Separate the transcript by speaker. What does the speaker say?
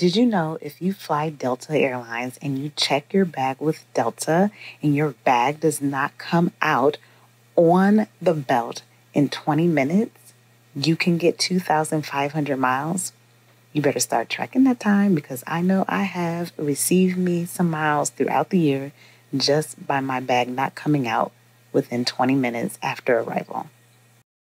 Speaker 1: Did you know if you fly Delta Airlines and you check your bag with Delta and your bag does not come out on the belt in 20 minutes, you can get 2,500 miles? You better start tracking that time because I know I have received me some miles throughout the year just by my bag not coming out within 20 minutes after arrival.